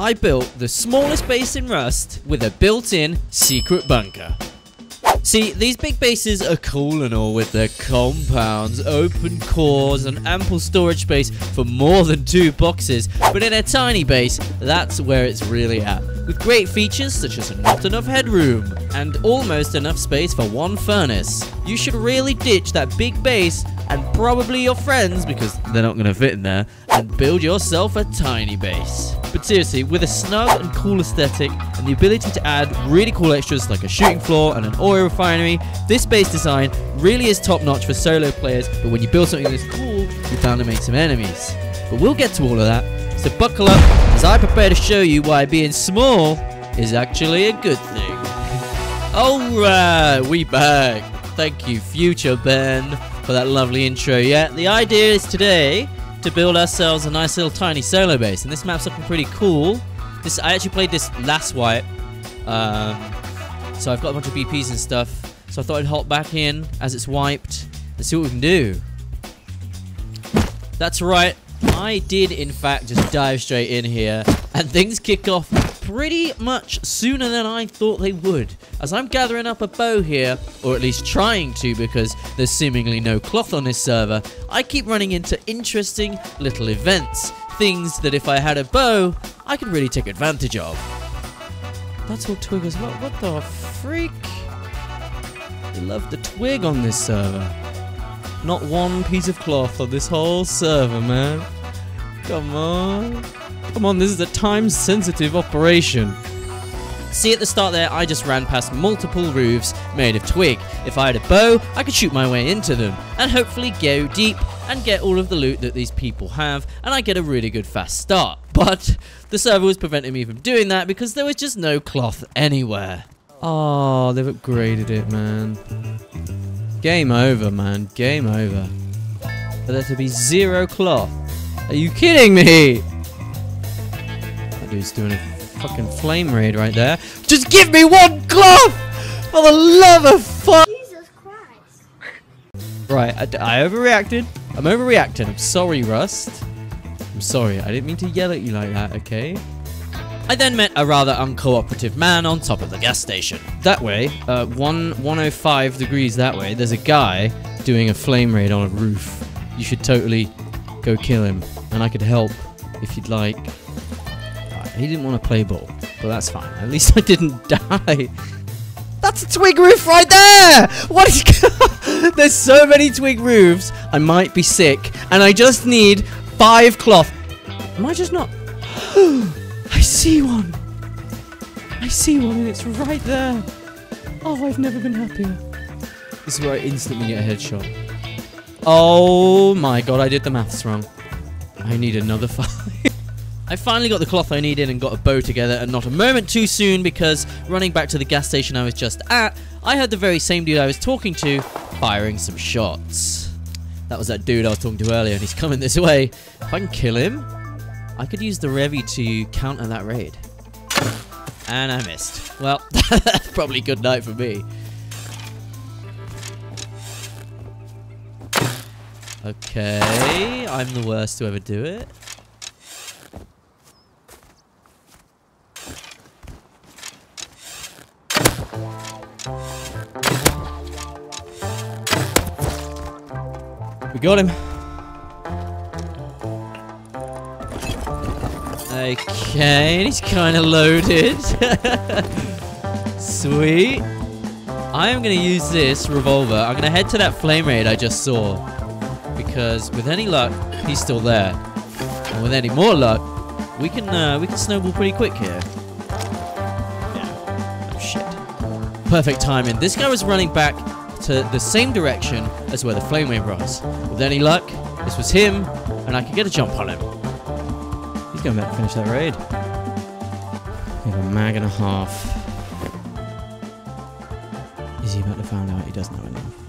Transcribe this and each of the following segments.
I built the smallest base in Rust with a built-in secret bunker. See, these big bases are cool and all with their compounds, open cores, and ample storage space for more than two boxes, but in a tiny base, that's where it's really at. With great features such as not enough headroom, and almost enough space for one furnace. You should really ditch that big base and probably your friends, because they're not going to fit in there, and build yourself a tiny base. But seriously, with a snug and cool aesthetic, and the ability to add really cool extras like a shooting floor and an oil refinery, this base design really is top notch for solo players, but when you build something this cool, you're bound to make some enemies. But we'll get to all of that, so buckle up as I prepare to show you why being small is actually a good thing. Alright, we back. Thank you, future Ben, for that lovely intro. Yeah, the idea is today to build ourselves a nice little tiny solo base, and this map's looking pretty cool. This I actually played this last wipe, um, so I've got a bunch of BPs and stuff. So I thought I'd hop back in as it's wiped and see what we can do. That's right, I did in fact just dive straight in here, and things kick off pretty much sooner than I thought they would. As I'm gathering up a bow here, or at least trying to because there's seemingly no cloth on this server, I keep running into interesting little events. Things that if I had a bow, I could really take advantage of. That's all twig as well. What the freak? They love the twig on this server. Not one piece of cloth on this whole server, man. Come on. Come on, this is a time-sensitive operation. See at the start there, I just ran past multiple roofs made of twig. If I had a bow, I could shoot my way into them, and hopefully go deep and get all of the loot that these people have, and I get a really good fast start. But the server was preventing me from doing that because there was just no cloth anywhere. Oh, they've upgraded it, man. Game over, man. Game over. For there to be zero cloth. Are you kidding me? That dude's doing a fucking flame raid right there. Just give me one cloth! For the love of fuck! Jesus Christ. Right, I, I overreacted. I'm overreacting. I'm sorry, Rust. I'm sorry. I didn't mean to yell at you like that, okay? I then met a rather uncooperative man on top of the gas station. That way, uh, one, 105 degrees that way, there's a guy doing a flame raid on a roof. You should totally go kill him. And I could help if you'd like. He didn't want to play ball, but that's fine. At least I didn't die. That's a twig roof right there! What is There's so many twig roofs. I might be sick, and I just need five cloth. Am I just not? I see one. I see one, and it's right there. Oh, I've never been happier. This is where I instantly get a headshot. Oh my god, I did the maths wrong. I need another five. I finally got the cloth I needed and got a bow together, and not a moment too soon because running back to the gas station I was just at, I heard the very same dude I was talking to firing some shots. That was that dude I was talking to earlier, and he's coming this way. If I can kill him, I could use the Revy to counter that raid. And I missed. Well, that's probably good night for me. Okay, I'm the worst to ever do it. We got him. Okay, he's kind of loaded. Sweet. I am going to use this revolver. I'm going to head to that flame raid I just saw. Because with any luck, he's still there. And with any more luck, we can uh, we can snowball pretty quick here. Yeah. Oh shit. Perfect timing. This guy was running back to the same direction as where the flame wave was. With any luck, this was him, and I could get a jump on him. He's going back to finish that raid. We have a mag and a half. Is he about to find out he doesn't know enough?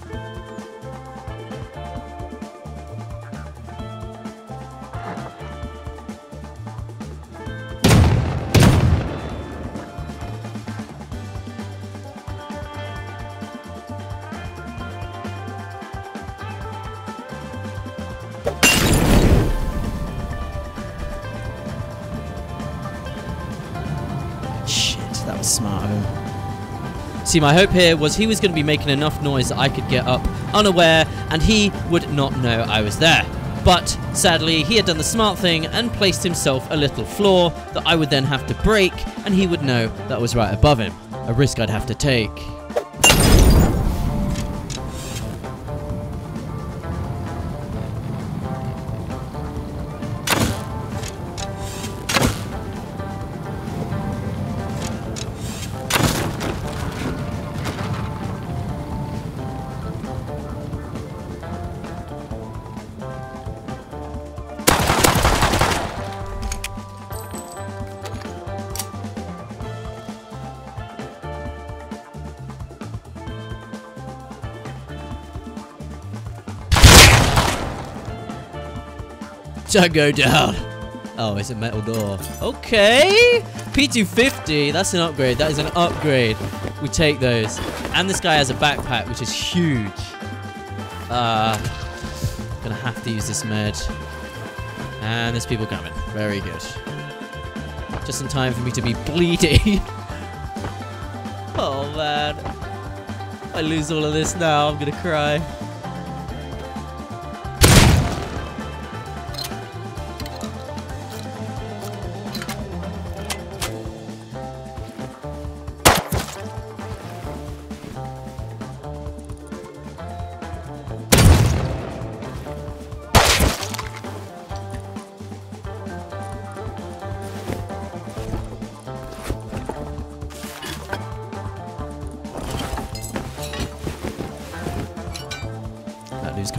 See, my hope here was he was going to be making enough noise that I could get up unaware and he would not know I was there. But sadly, he had done the smart thing and placed himself a little floor that I would then have to break and he would know that was right above him. A risk I'd have to take. Don't go down. Oh, it's a metal door. Okay. P250. That's an upgrade. That is an upgrade. We take those. And this guy has a backpack, which is huge. Uh, gonna have to use this med. And there's people coming. Very good. Just in time for me to be bleeding. oh, man. I lose all of this now. I'm gonna cry.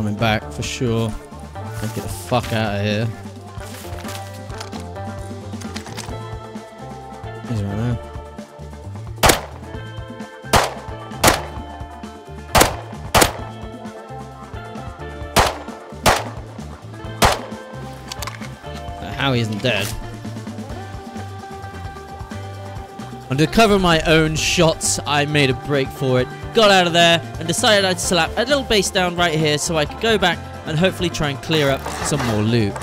Coming back for sure. Let's get the fuck out of here. He's right there. How he isn't dead. And to cover my own shots, I made a break for it, got out of there, and decided I'd slap a little base down right here so I could go back and hopefully try and clear up some more loot.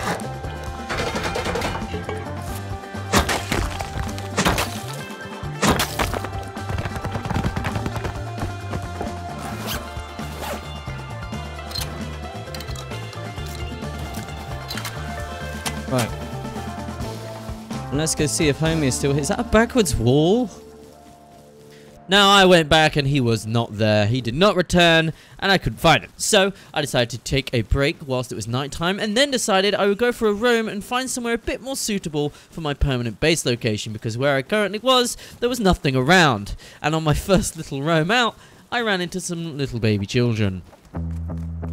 Right. Let's go see if Homie is still here. Is that a backwards wall? Now I went back and he was not there. He did not return and I couldn't find him. So I decided to take a break whilst it was nighttime and then decided I would go for a roam and find somewhere a bit more suitable for my permanent base location because where I currently was, there was nothing around. And on my first little roam out, I ran into some little baby children.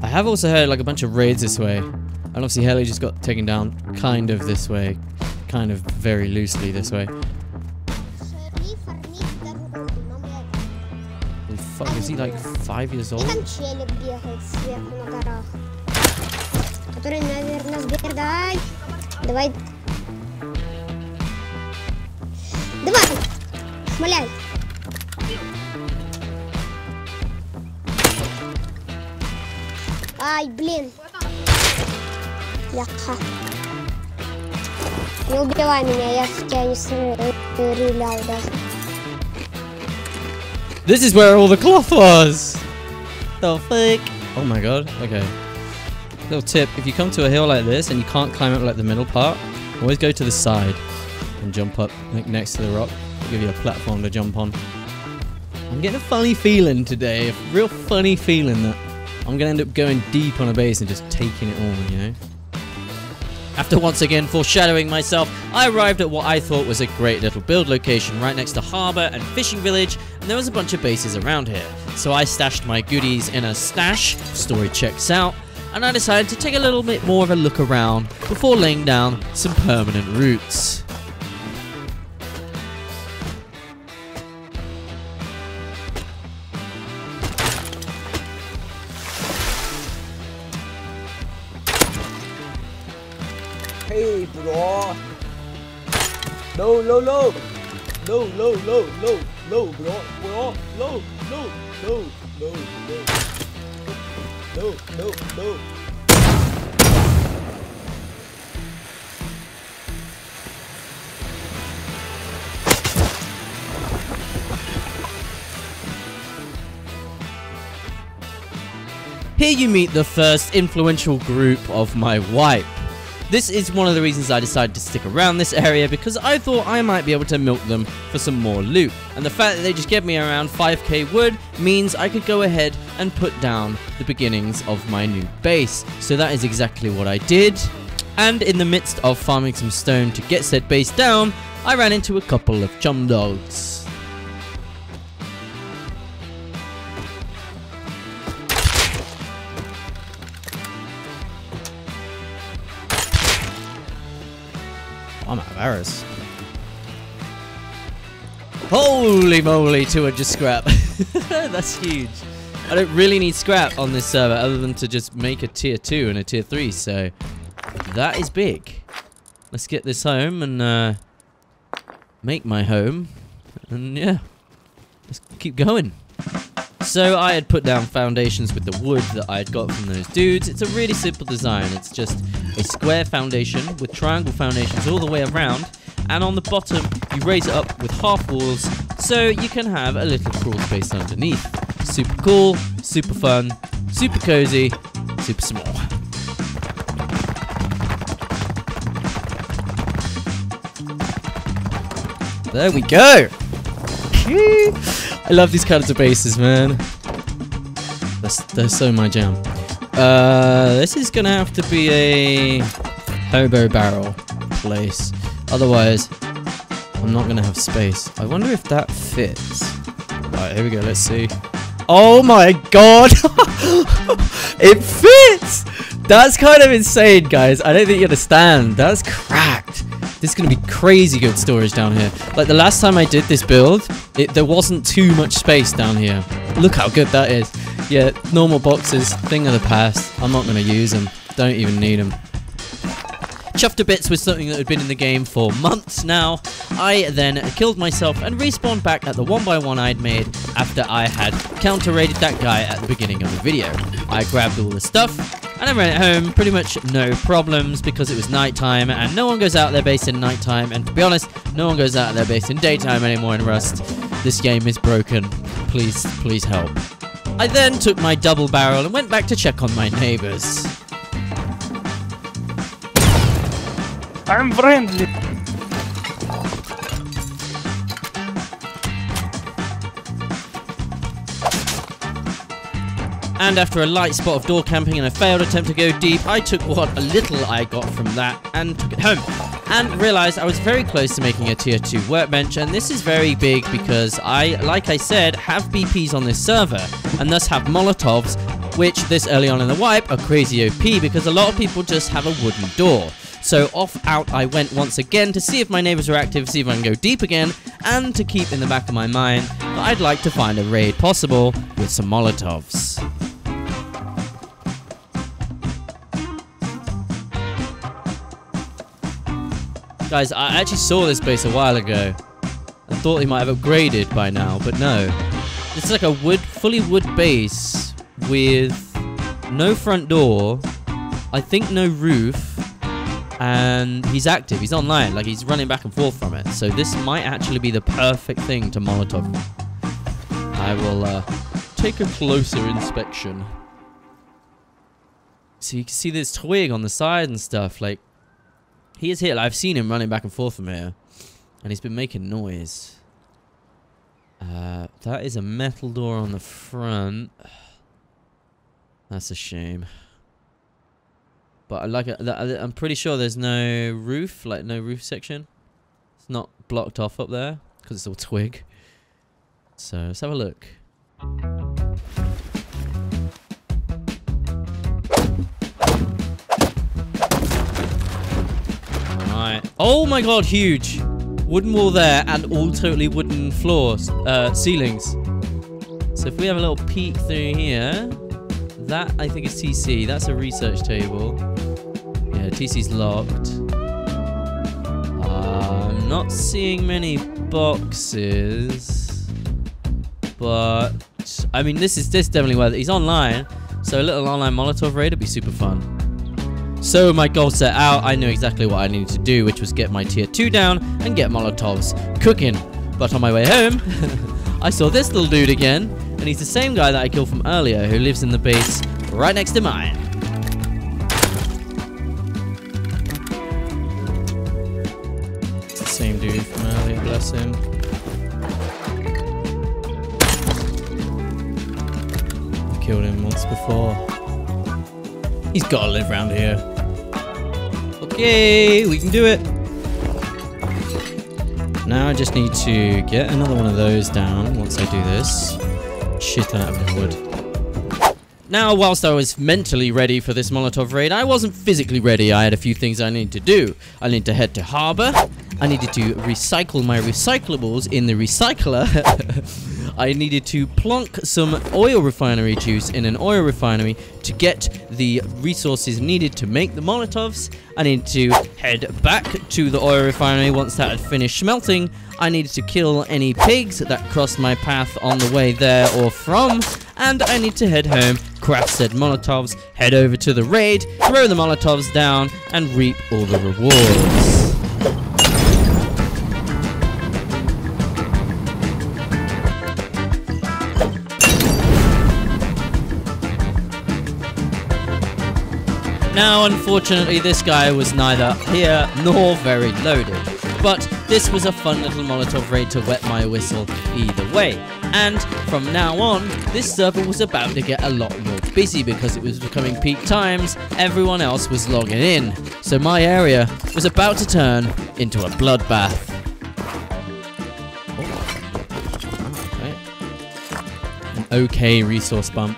I have also heard like a bunch of raids this way. And obviously Helly just got taken down kind of this way. Kind of very loosely this way. Fuck, is he like five years old? там челик бегает сверху на горах. Который, наверное, сбер... Давай. Давай. Шмаляй. Ай, блин. Яха. Не убивай меня, я в тебя не стрелял даже. This is where all the cloth was! The fuck? Oh my god, okay. Little tip, if you come to a hill like this and you can't climb up like the middle part, always go to the side and jump up like next to the rock. It'll give you a platform to jump on. I'm getting a funny feeling today, a real funny feeling that I'm gonna end up going deep on a base and just taking it all, you know? After once again foreshadowing myself, I arrived at what I thought was a great little build location right next to harbour and fishing village, and there was a bunch of bases around here. So I stashed my goodies in a stash, story checks out, and I decided to take a little bit more of a look around before laying down some permanent roots. Hey, bro. No, no, no. No, no, no, we're no, no, no, no, no, no, no, no. Here you meet the first influential group of my wipe. This is one of the reasons I decided to stick around this area because I thought I might be able to milk them for some more loot. And the fact that they just gave me around 5k wood means I could go ahead and put down the beginnings of my new base. So that is exactly what I did. And in the midst of farming some stone to get said base down, I ran into a couple of chum dogs. Arrows. Holy moly, 200 scrap. That's huge. I don't really need scrap on this server other than to just make a tier 2 and a tier 3, so that is big. Let's get this home and uh, make my home. And yeah, let's keep going. So I had put down foundations with the wood that I had got from those dudes. It's a really simple design. It's just a square foundation with triangle foundations all the way around. And on the bottom, you raise it up with half walls so you can have a little crawl space underneath. Super cool, super fun, super cozy, super small. There we go. I love these kinds of bases, man. That's, they're so my jam. Uh, this is gonna have to be a hobo barrel place. Otherwise, I'm not gonna have space. I wonder if that fits. Right, here we go. Let's see. Oh my god! it fits! That's kind of insane, guys. I don't think you understand. That's cracked. This is going to be crazy good storage down here. Like the last time I did this build, it, there wasn't too much space down here. Look how good that is. Yeah, normal boxes, thing of the past. I'm not going to use them. Don't even need them. Chuffed to bits with something that had been in the game for months now, I then killed myself and respawned back at the 1x1 I'd made after I had counter-raided that guy at the beginning of the video. I grabbed all the stuff, and I ran it home, pretty much no problems because it was nighttime and no one goes out their base in nighttime and to be honest, no one goes out their base in daytime anymore in Rust. This game is broken. Please, please help. I then took my double barrel and went back to check on my neighbors. I'm friendly. And after a light spot of door camping and a failed attempt to go deep, I took what a little I got from that and took it home. And realized I was very close to making a tier 2 workbench, and this is very big because I, like I said, have BPs on this server, and thus have Molotovs, which this early on in the wipe are crazy OP because a lot of people just have a wooden door. So off out I went once again to see if my neighbors were active, see if I can go deep again, and to keep in the back of my mind that I'd like to find a raid possible with some Molotovs. Guys, I actually saw this base a while ago. I thought they might have upgraded by now, but no. It's like a wood, fully wood base with no front door, I think no roof, and he's active. He's online. Like he's running back and forth from it. So this might actually be the perfect thing to Molotov. I will uh, take a closer inspection. So you can see this twig on the side and stuff. Like he is here. Like, I've seen him running back and forth from here, and he's been making noise. Uh, that is a metal door on the front. That's a shame. But I like it. I'm pretty sure there's no roof, like no roof section. It's not blocked off up there because it's all twig. So let's have a look. Alright. Oh my god, huge! Wooden wall there and all totally wooden floors, uh, ceilings. So if we have a little peek through here, that I think is TC. That's a research table. Yeah, TC's locked. Uh, I'm not seeing many boxes, but I mean this is this definitely worth it. He's online, so a little online Molotov raid would be super fun. So my goal set out, I knew exactly what I needed to do, which was get my tier 2 down and get Molotovs cooking. But on my way home, I saw this little dude again, and he's the same guy that I killed from earlier, who lives in the base right next to mine. Him. Killed him once before. He's gotta live around here. Okay, we can do it. Now I just need to get another one of those down once I do this. Shit out of the wood. Now, whilst I was mentally ready for this Molotov raid, I wasn't physically ready. I had a few things I needed to do. I needed to head to harbour. I needed to recycle my recyclables in the recycler. I needed to plonk some oil refinery juice in an oil refinery to get the resources needed to make the Molotovs. I needed to head back to the oil refinery once that had finished smelting. I needed to kill any pigs that crossed my path on the way there or from. And I need to head home, craft said Molotovs, head over to the raid, throw the Molotovs down, and reap all the rewards. Now, unfortunately, this guy was neither here nor very loaded. But this was a fun little Molotov raid to wet my whistle either way. And from now on, this server was about to get a lot more busy because it was becoming peak times. Everyone else was logging in. So my area was about to turn into a bloodbath. Oh. An okay resource bump.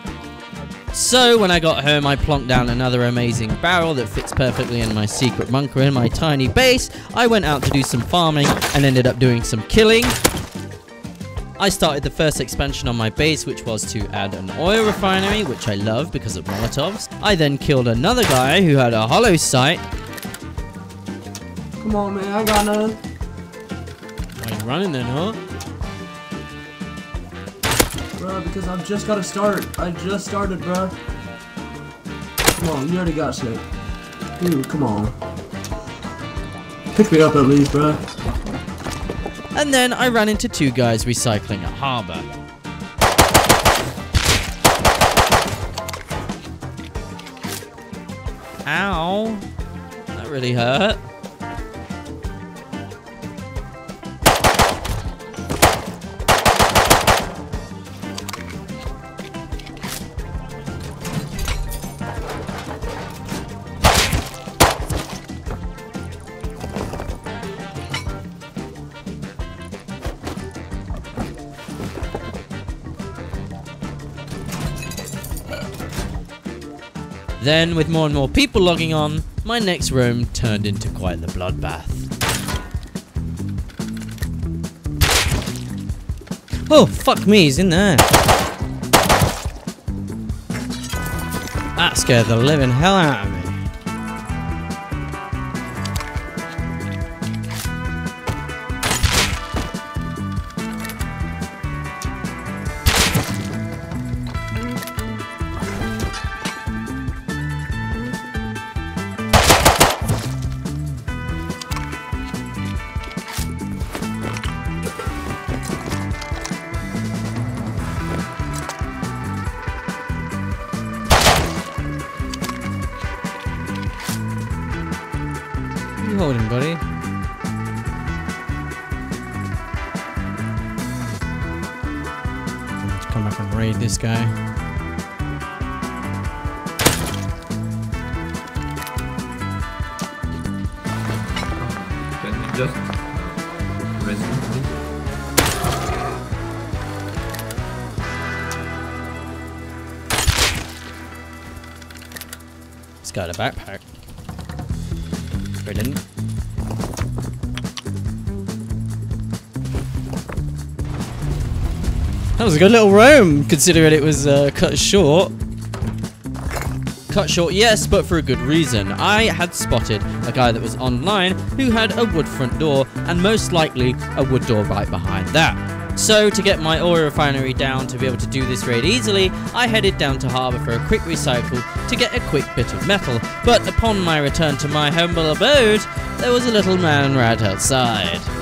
So when I got home, I plonked down another amazing barrel that fits perfectly in my secret bunker in my tiny base. I went out to do some farming and ended up doing some killing. I started the first expansion on my base, which was to add an oil refinery, which I love because of Molotovs. I then killed another guy who had a holosight. Come on, man. I got none. Are you running then, huh? Bro, because I've just got to start. I just started, bro. Come on, you already got shit. Dude, come on. Pick me up at least, bro. And then I ran into two guys recycling at harbour. Ow. That really hurt. Then, with more and more people logging on, my next room turned into quite the bloodbath. Oh, fuck me, he's in there. That scared the living hell out of me. That was a good little roam, considering it was uh, cut short. Cut short, yes, but for a good reason. I had spotted a guy that was online who had a wood front door, and most likely a wood door right behind that. So, to get my oil refinery down to be able to do this raid easily, I headed down to harbour for a quick recycle to get a quick bit of metal. But upon my return to my humble abode, there was a little man right outside.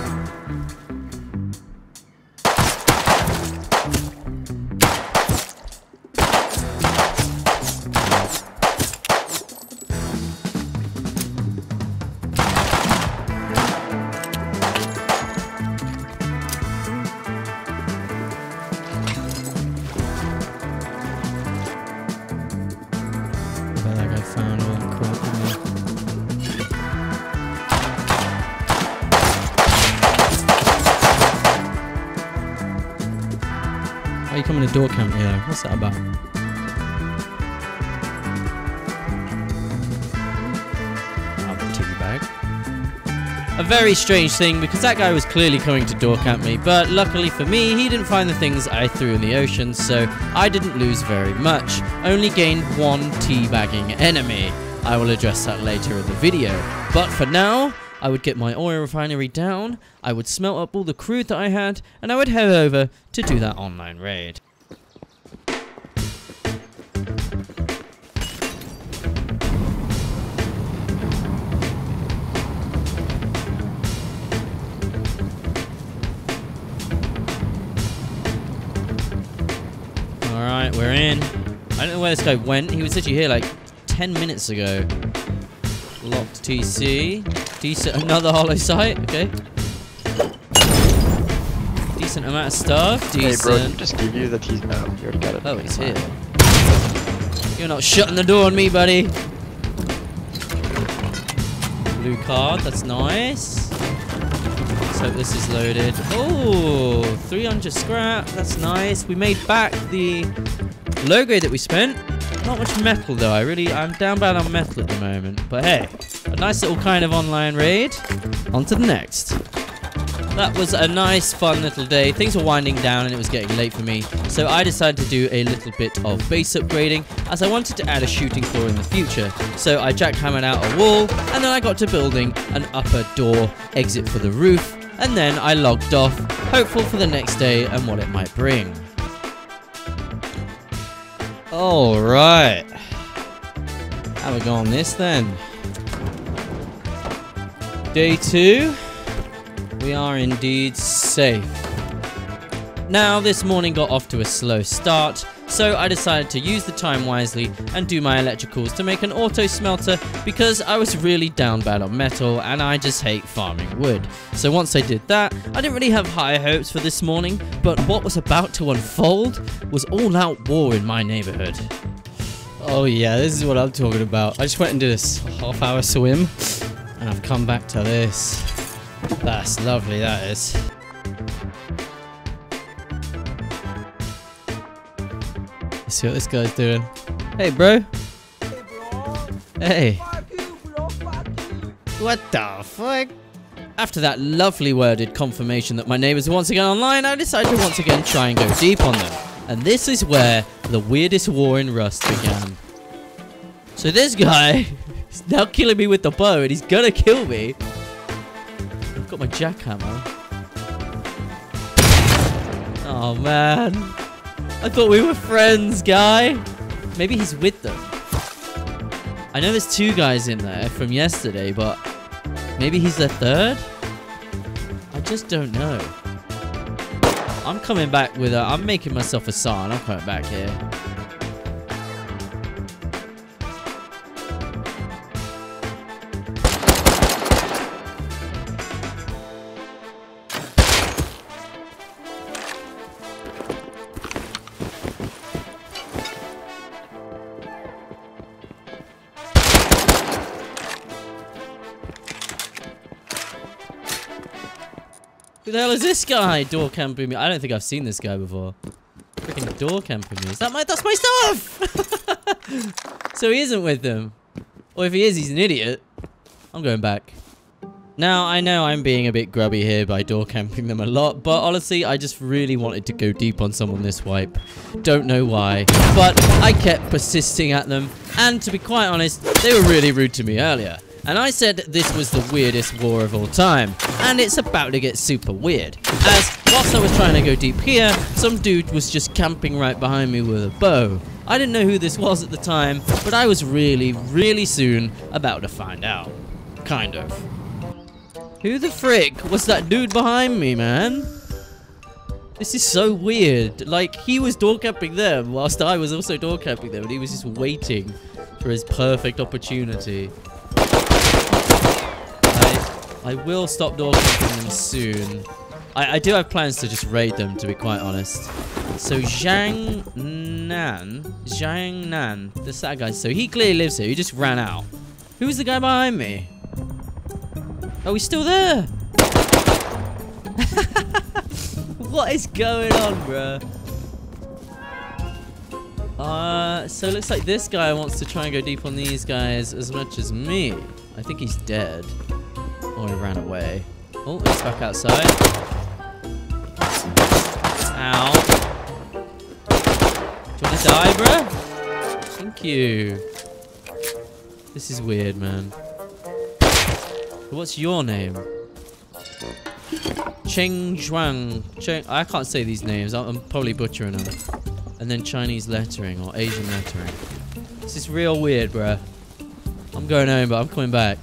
A very strange thing because that guy was clearly coming to dork at me, but luckily for me, he didn't find the things I threw in the ocean, so I didn't lose very much. Only gained one teabagging enemy. I will address that later in the video. But for now, I would get my oil refinery down, I would smelt up all the crude that I had, and I would head over to do that online raid. Alright, we're in. I don't know where this guy went. He was literally here like 10 minutes ago. Locked TC. Decent. Another holosight. Okay. Decent amount of stuff. Hey bro, just give you the tease. Um, oh, you already got it. Oh, he's here. You're not shutting the door on me, buddy. Blue card, that's nice. Hope this is loaded. Oh, 300 scrap, that's nice. We made back the logo that we spent. Not much metal though, I really, I'm down bad on metal at the moment. But hey, a nice little kind of online raid. On to the next. That was a nice, fun little day. Things were winding down and it was getting late for me, so I decided to do a little bit of base upgrading as I wanted to add a shooting floor in the future. So I jackhammered out a wall, and then I got to building an upper door exit for the roof, and then I logged off, hopeful for the next day and what it might bring. Alright. How we go on this then? Day two. We are indeed safe. Now, this morning got off to a slow start, so I decided to use the time wisely and do my electricals to make an auto smelter because I was really down bad on metal and I just hate farming wood. So once I did that, I didn't really have high hopes for this morning, but what was about to unfold was all out war in my neighborhood. Oh yeah, this is what I'm talking about. I just went and did a s- half hour swim and I've come back to this. That's lovely, that is. Let's see what this guy's doing. Hey, bro. Hey. What the fuck? After that lovely worded confirmation that my neighbors are once again online, I decided to once again try and go deep on them. And this is where the weirdest war in Rust began. So this guy is now killing me with the bow and he's gonna kill me. I've got my jackhammer. Oh man. I thought we were friends, guy. Maybe he's with them. I know there's two guys in there from yesterday, but maybe he's the third? I just don't know. I'm coming back with a... I'm making myself a sign. I'm coming back here. The hell is this guy door camping me? I don't think I've seen this guy before. Freaking door camping me. Is that my- that's my stuff! so he isn't with them. Or if he is, he's an idiot. I'm going back. Now, I know I'm being a bit grubby here by door camping them a lot, but honestly, I just really wanted to go deep on someone this wipe. Don't know why, but I kept persisting at them, and to be quite honest, they were really rude to me earlier. And I said this was the weirdest war of all time, and it's about to get super weird. As, whilst I was trying to go deep here, some dude was just camping right behind me with a bow. I didn't know who this was at the time, but I was really, really soon about to find out. Kind of. Who the frick was that dude behind me, man? This is so weird. Like, he was door camping them whilst I was also door camping them, and he was just waiting for his perfect opportunity. I, will stop door them soon. I, I do have plans to just raid them, to be quite honest. So, Zhang Nan. Zhang Nan. This that guy. So, he clearly lives here. He just ran out. Who is the guy behind me? Oh, he's still there. what is going on, bruh? Uh, so it looks like this guy wants to try and go deep on these guys as much as me. I think he's dead. Or he ran away. Oh, he's back outside. Ow. Do you want to die, bruh? Thank you. This is weird, man. What's your name? Cheng Zhuang. Cheng I can't say these names. I'm probably butchering them. And then Chinese lettering or Asian lettering. This is real weird, bruh. I'm going home, but I'm coming back.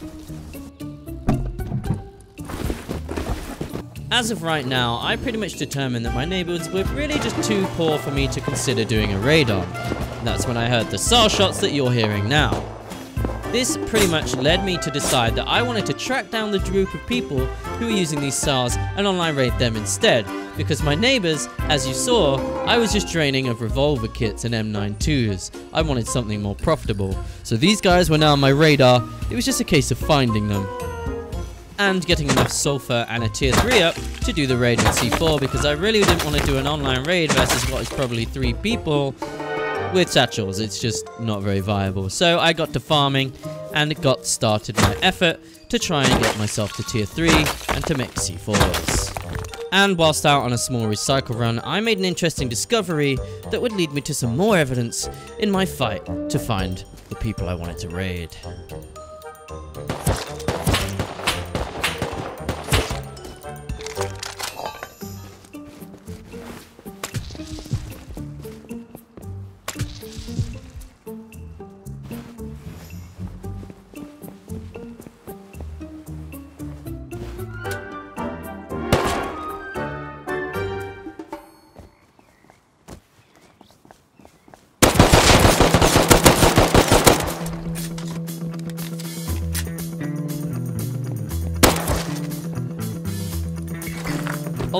As of right now, I pretty much determined that my neighbors were really just too poor for me to consider doing a raid on. That's when I heard the SAR shots that you're hearing now. This pretty much led me to decide that I wanted to track down the group of people who were using these SARs and online raid them instead, because my neighbors, as you saw, I was just draining of revolver kits and M92s. I wanted something more profitable. So these guys were now on my radar, it was just a case of finding them. And getting enough sulfur and a tier 3 up to do the raid with C4 because I really didn't want to do an online raid versus what is probably 3 people with satchels. It's just not very viable. So I got to farming and got started my effort to try and get myself to tier 3 and to make C4s. And whilst out on a small recycle run, I made an interesting discovery that would lead me to some more evidence in my fight to find the people I wanted to raid.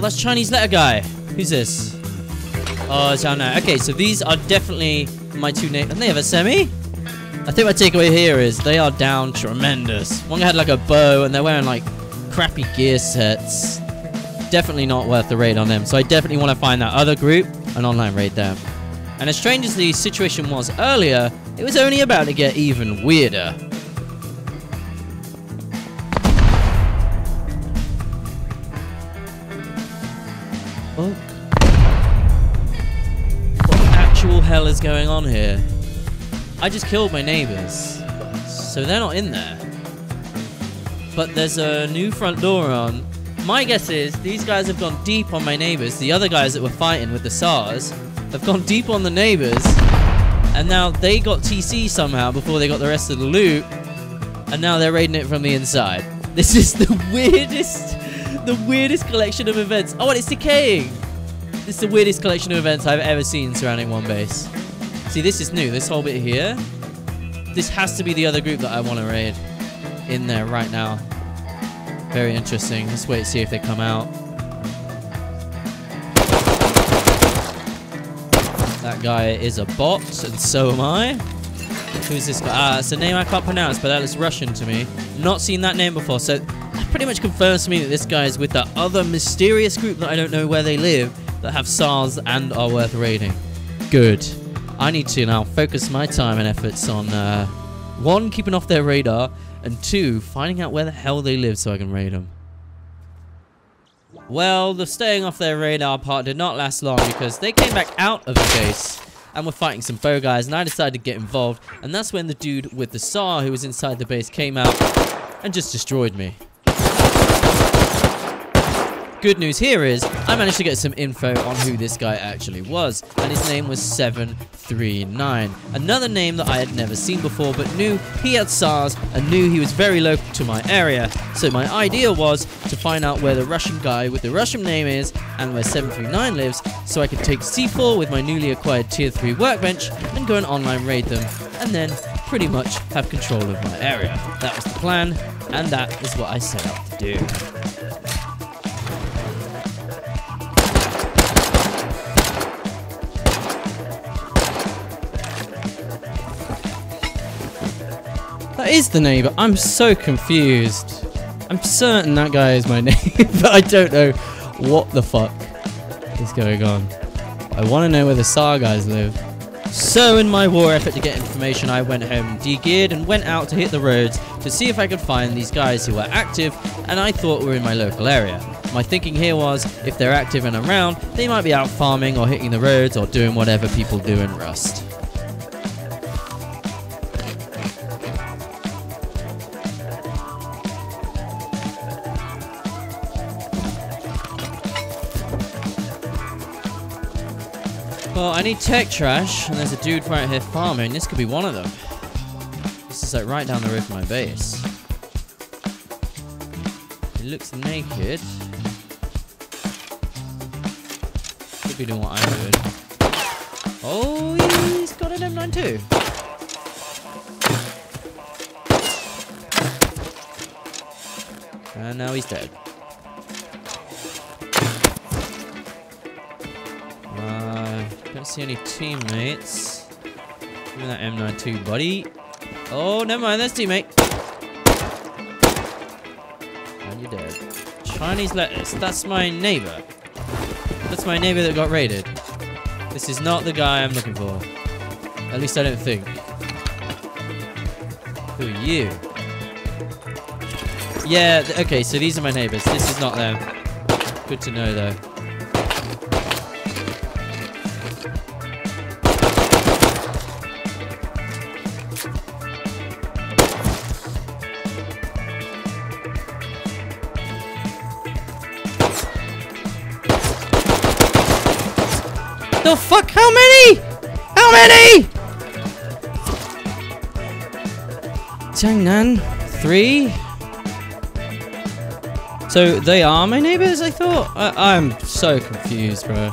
Oh, that's Chinese letter guy. Who's this? Oh, it's Zhao Okay, so these are definitely my two names. And they have a semi? I think my takeaway here is they are down tremendous. One guy had like a bow and they're wearing like crappy gear sets. Definitely not worth the raid on them. So I definitely want to find that other group and online raid them. And as strange as the situation was earlier, it was only about to get even weirder. Going on here? I just killed my neighbors. So they're not in there. But there's a new front door on. My guess is these guys have gone deep on my neighbors. The other guys that were fighting with the SARS have gone deep on the neighbors. And now they got TC somehow before they got the rest of the loot. And now they're raiding it from the inside. This is the weirdest, the weirdest collection of events. Oh, and it's decaying. This is the weirdest collection of events I've ever seen surrounding one base. See, this is new. This whole bit here. This has to be the other group that I want to raid in there right now. Very interesting. Let's wait and see if they come out. That guy is a bot, and so am I. Who's this guy? Ah, it's a name I can't pronounce, but that looks Russian to me. Not seen that name before, so that pretty much confirms to me that this guy is with that other mysterious group that I don't know where they live, that have SARS and are worth raiding. Good. I need to now focus my time and efforts on, uh, one, keeping off their radar, and two, finding out where the hell they live so I can raid them. Well, the staying off their radar part did not last long because they came back out of the base and were fighting some foe guys and I decided to get involved and that's when the dude with the SAR who was inside the base came out and just destroyed me. Good news here is I managed to get some info on who this guy actually was, and his name was 739. Another name that I had never seen before, but knew he had SARS and knew he was very local to my area. So my idea was to find out where the Russian guy with the Russian name is and where 739 lives, so I could take C4 with my newly acquired Tier 3 workbench and go and online raid them, and then pretty much have control of my area. That was the plan, and that is what I set out to do. Is the neighbor. I'm so confused. I'm certain that guy is my name, but I don't know what the fuck is going on. I want to know where the SAR guys live. So, in my war effort to get information, I went home, de-geared, and went out to hit the roads to see if I could find these guys who were active and I thought were in my local area. My thinking here was, if they're active and around, they might be out farming or hitting the roads or doing whatever people do in Rust. Well, I need tech trash, and there's a dude right here farming. This could be one of them. This is like right down the road from my base. He looks naked. Could be doing what I'm doing. Oh, he's got an M9 too. And now he's dead. Don't see any teammates. Give me that M92, buddy. Oh, never mind, that's teammate. And you're dead. Chinese lettuce, that's my neighbor. That's my neighbor that got raided. This is not the guy I'm looking for. At least I don't think. Who are you? Yeah, okay, so these are my neighbors. This is not them. Good to know, though. Changnan, three. So they are my neighbors, I thought? I I'm so confused, bro.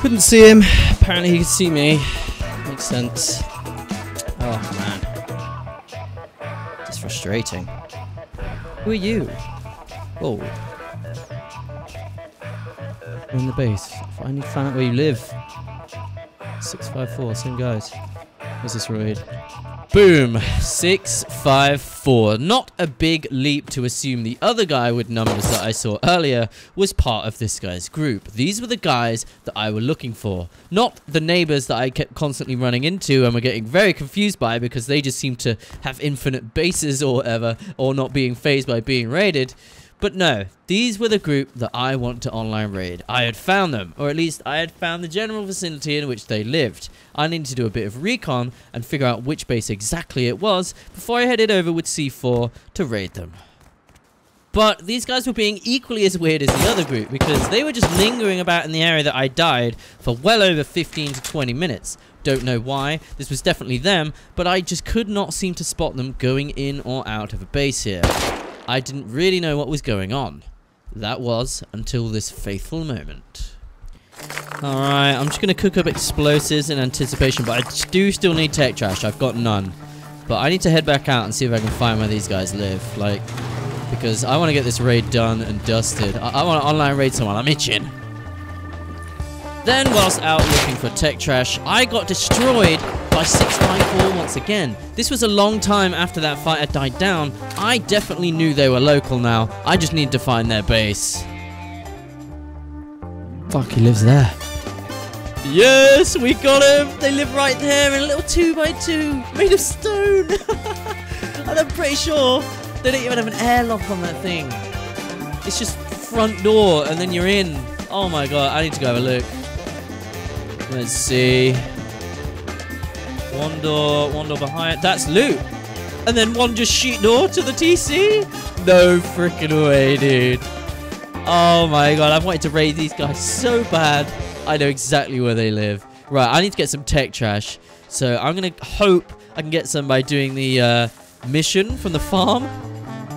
Couldn't see him. Apparently he could see me. Makes sense. Oh man. It's frustrating. Who are you? Oh. We're in the base. I need find out where you live. 654, same guys. What's this raid? Boom! 654. Not a big leap to assume the other guy with numbers that I saw earlier was part of this guy's group. These were the guys that I were looking for. Not the neighbors that I kept constantly running into and were getting very confused by because they just seemed to have infinite bases or whatever, or not being phased by being raided. But no, these were the group that I want to online raid. I had found them, or at least I had found the general vicinity in which they lived. I needed to do a bit of recon and figure out which base exactly it was before I headed over with C4 to raid them. But these guys were being equally as weird as the other group because they were just lingering about in the area that I died for well over 15 to 20 minutes. Don't know why, this was definitely them, but I just could not seem to spot them going in or out of a base here. I didn't really know what was going on. That was until this faithful moment. Alright, I'm just going to cook up explosives in anticipation, but I do still need tech trash. I've got none. But I need to head back out and see if I can find where these guys live. Like, because I want to get this raid done and dusted. I, I want to online raid someone. I'm itching. Then, whilst out looking for tech trash, I got destroyed by 654 once again. This was a long time after that fight had died down. I definitely knew they were local now. I just need to find their base. Fuck, he lives there. Yes, we got him. They live right there in a little 2x2 made of stone. and I'm pretty sure they don't even have an airlock on that thing. It's just front door and then you're in. Oh my god, I need to go have a look. Let's see. One door, one door behind. That's loot. And then one just sheet door to the TC? No freaking way, dude. Oh my god, I've wanted to raid these guys so bad. I know exactly where they live. Right, I need to get some tech trash. So I'm going to hope I can get some by doing the uh, mission from the farm.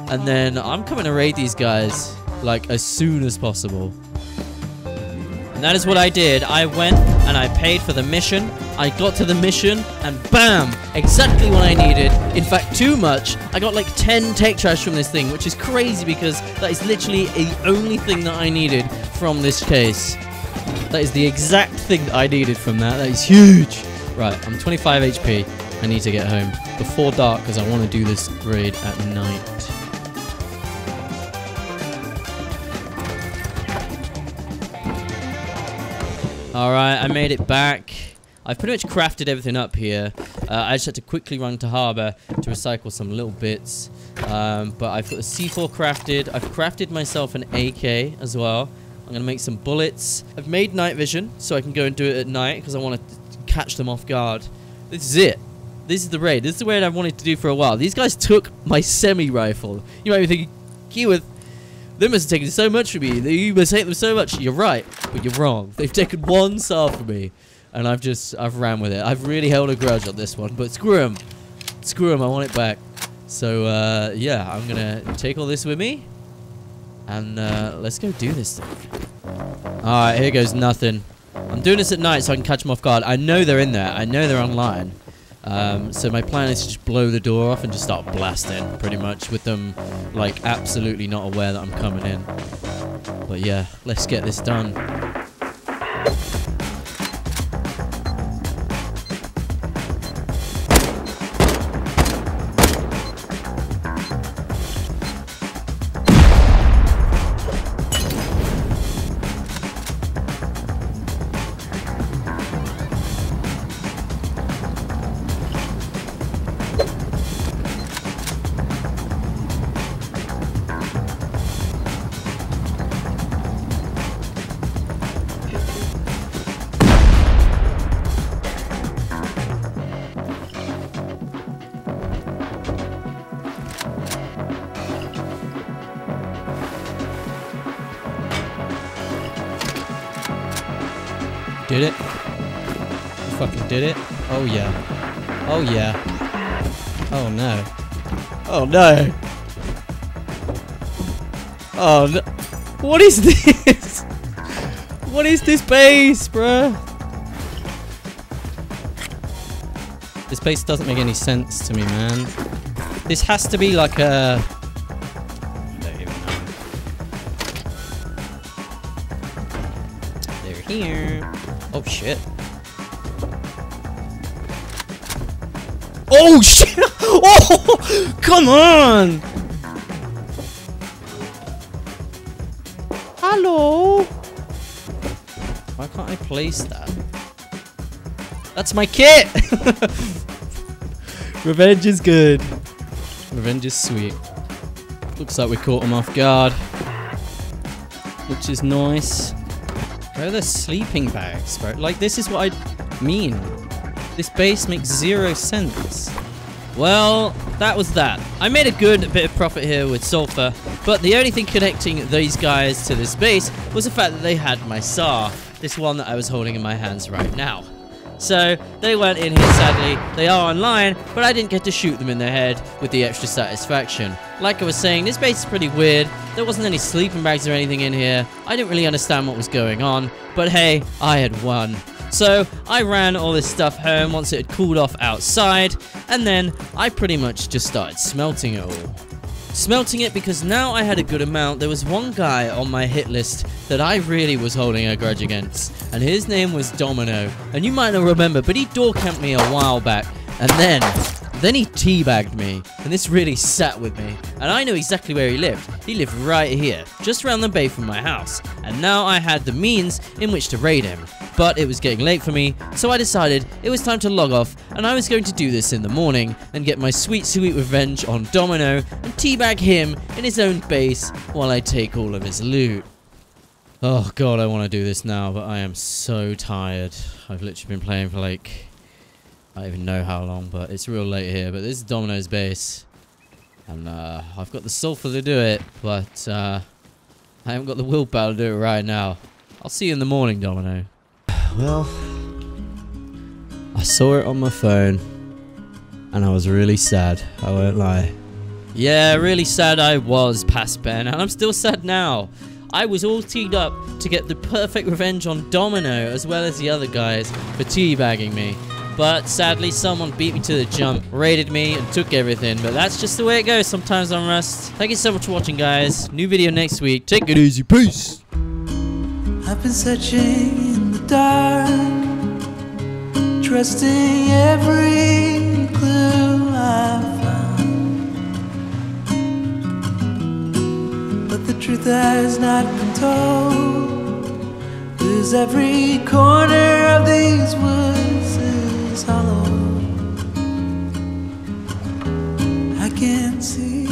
And then I'm coming to raid these guys, like, as soon as possible. And that is what I did. I went and I paid for the mission. I got to the mission and bam! Exactly what I needed. In fact, too much. I got like 10 tech trash from this thing, which is crazy because that is literally the only thing that I needed from this case. That is the exact thing that I needed from that. That is huge. Right, I'm 25 HP. I need to get home before dark because I want to do this raid at night. Alright, I made it back. I've pretty much crafted everything up here. Uh, I just had to quickly run to harbour to recycle some little bits. Um, but I've got the C4 crafted. I've crafted myself an AK as well. I'm going to make some bullets. I've made night vision so I can go and do it at night because I want to catch them off guard. This is it. This is the raid. This is the raid I've wanted to do for a while. These guys took my semi-rifle. You might be thinking, Keyworth, they must have taken so much from me. You must hate them so much. You're right, but you're wrong. They've taken one SAR from me, and I've just, I've ran with it. I've really held a grudge on this one, but screw them. Screw them, I want it back. So, uh, yeah, I'm gonna take all this with me, and uh, let's go do this thing. Alright, here goes nothing. I'm doing this at night so I can catch them off guard. I know they're in there. I know they're online. Um, so my plan is to just blow the door off and just start blasting, pretty much, with them, like, absolutely not aware that I'm coming in. But yeah, let's get this done. Yeah. Oh yeah. Oh no. Oh no. Oh no. What is this? What is this base, bruh? This base doesn't make any sense to me, man. This has to be like a... I don't even know. They're here. Oh shit. Oh shit! Oh! Come on! Hello? Why can't I place that? That's my kit! Revenge is good. Revenge is sweet. Looks like we caught him off guard. Which is nice. Where are the sleeping bags, bro? Like, this is what I mean. This base makes zero sense. Well, that was that. I made a good bit of profit here with Sulfur, but the only thing connecting these guys to this base was the fact that they had my SAR, this one that I was holding in my hands right now. So, they weren't in here sadly, they are online, but I didn't get to shoot them in the head with the extra satisfaction. Like I was saying, this base is pretty weird, there wasn't any sleeping bags or anything in here, I didn't really understand what was going on, but hey, I had won. So I ran all this stuff home once it had cooled off outside, and then I pretty much just started smelting it all. Smelting it because now I had a good amount. There was one guy on my hit list that I really was holding a grudge against, and his name was Domino. And you might not remember, but he door camped me a while back, and then then he teabagged me, and this really sat with me. And I knew exactly where he lived. He lived right here, just around the bay from my house. And now I had the means in which to raid him. But it was getting late for me, so I decided it was time to log off, and I was going to do this in the morning, and get my sweet, sweet revenge on Domino, and teabag him in his own base while I take all of his loot. Oh god, I want to do this now, but I am so tired. I've literally been playing for like I don't even know how long, but it's real late here. But this is Domino's base. And uh, I've got the sulfur to do it, but uh, I haven't got the willpower to do it right now. I'll see you in the morning, Domino. Well, I saw it on my phone, and I was really sad. I won't lie. Yeah, really sad I was, past Ben, and I'm still sad now. I was all teed up to get the perfect revenge on Domino, as well as the other guys, for teabagging me. But sadly, someone beat me to the jump, raided me, and took everything. But that's just the way it goes sometimes on Rust. Thank you so much for watching, guys. New video next week. Take it easy. Peace. I've been searching in the dark, trusting every clue I've found. But the truth has not been told. There's every corner of these woods hollow. I can't see.